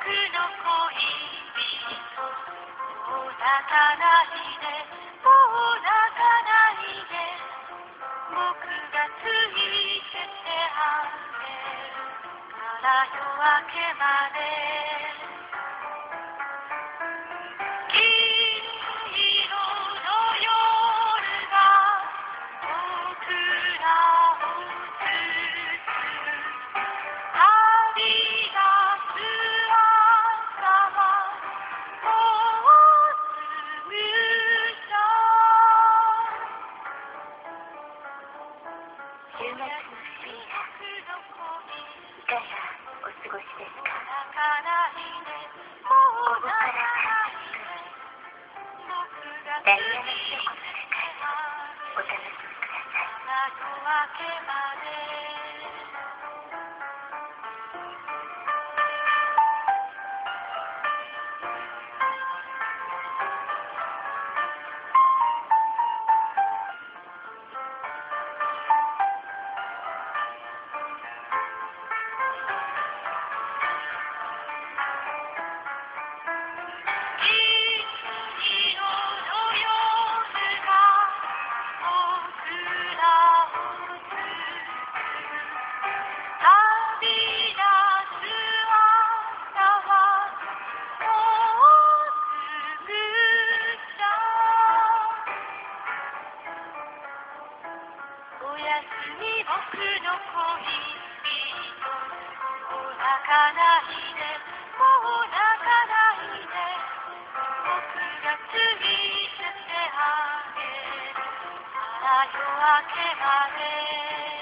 僕の恋人をう泣かないで。に僕の恋人もう泣かないでもう泣かない。で僕がついせてあげるら、夜明けまで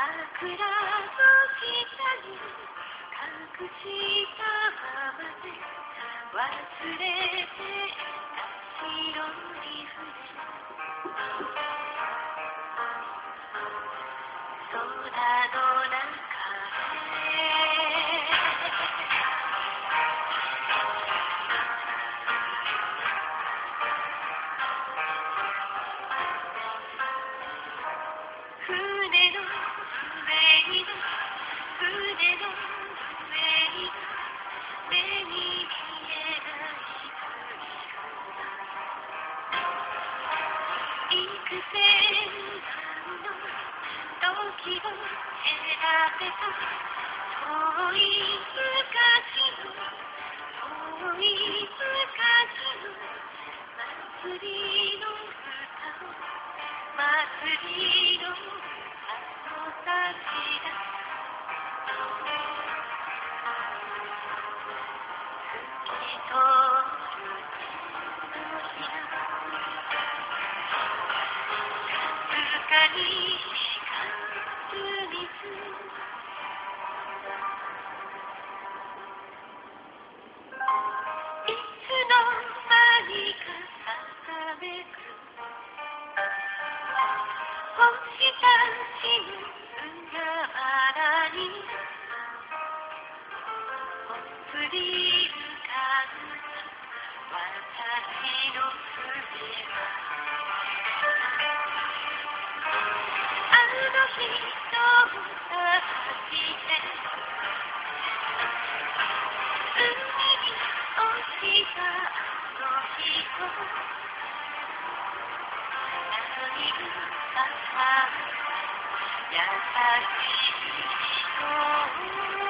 枕の北に隠したままで忘れてた白い船時を隔てた遠い昔の遠い昔の祭りの歌を祭りの後たちだ優しい人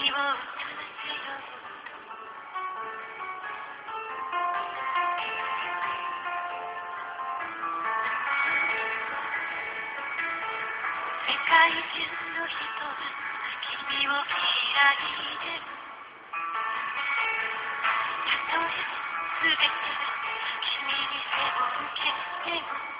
世界中の人は君を開いてたとえ全てが君に背を向けても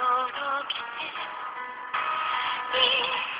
Oh, okay. Yeah.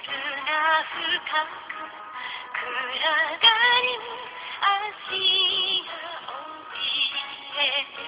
暗がりに足が怯える。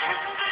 Thank you.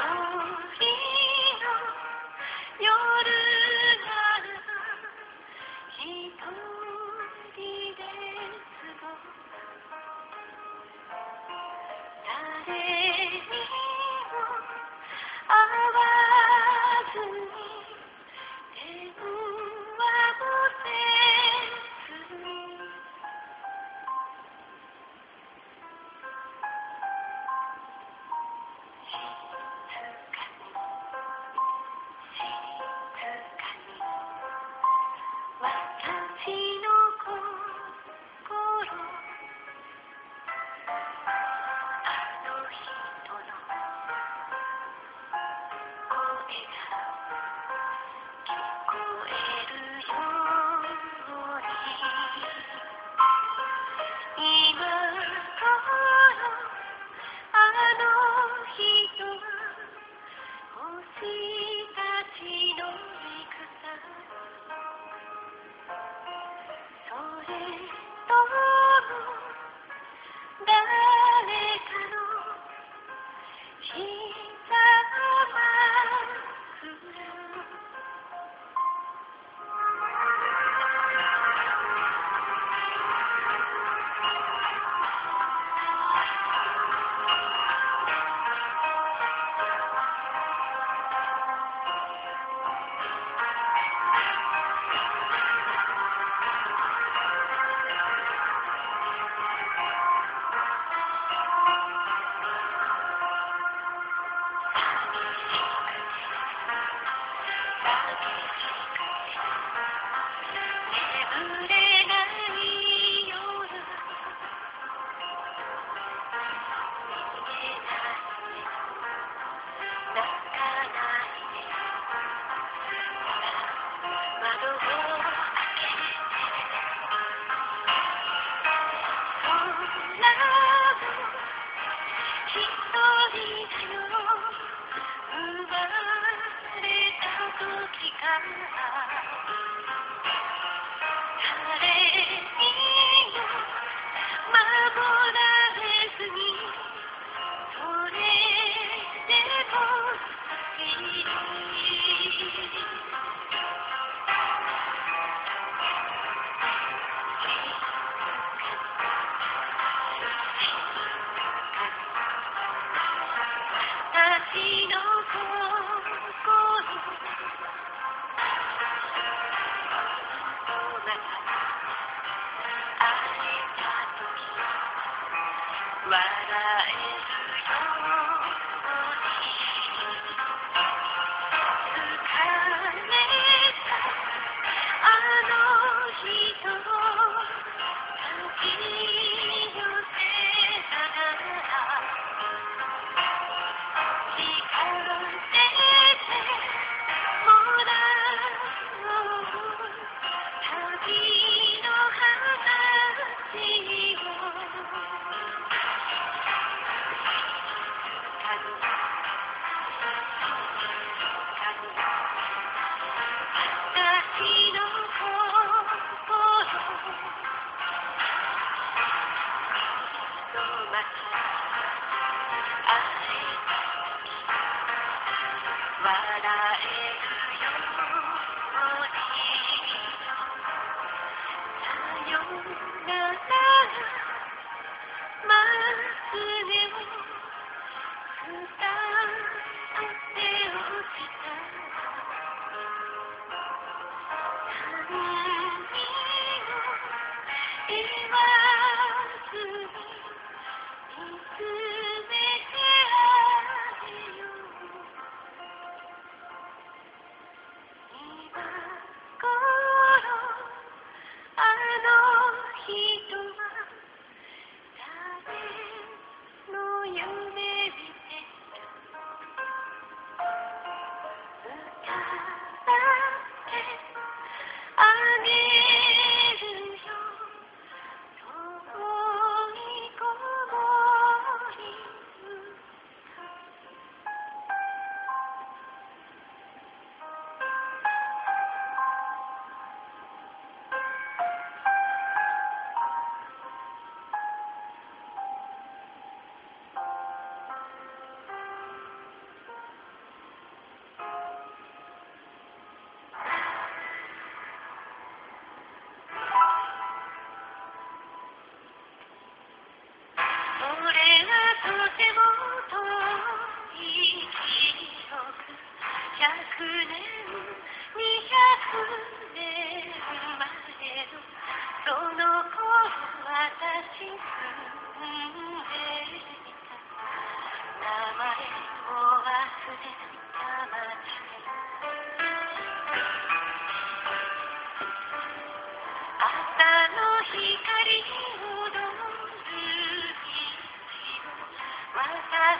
う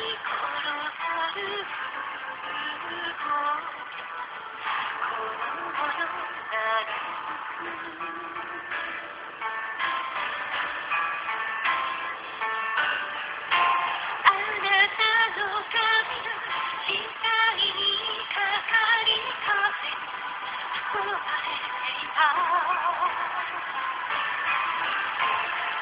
に転がる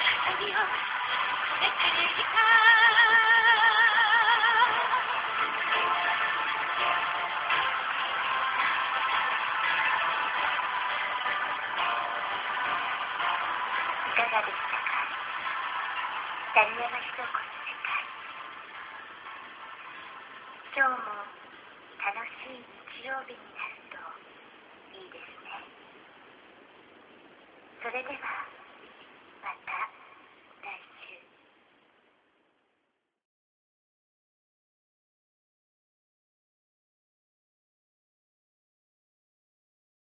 Señor, te quería